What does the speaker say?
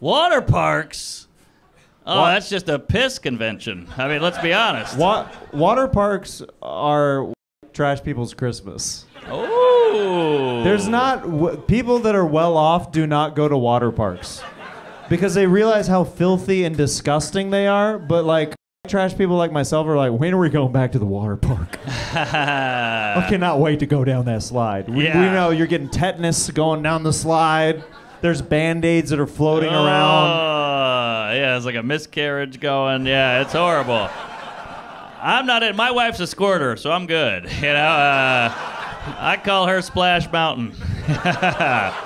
Water parks. Oh, Wa- that's just a piss convention. I mean, let's be honest. Wa- water parks are trash people's Christmas. Oh. There's not w- people that are well off do not go to water parks because they realize how filthy and disgusting they are. But like trash people like myself are like, when are we going back to the water park? I cannot wait to go down that slide. We, we know you're getting tetanus going down the slide. There's band aids that are floating around. Oh, yeah, it's like a miscarriage going. Yeah, it's horrible. I'm not in. My wife's a squirter, so I'm good. You know, uh, I call her Splash Mountain.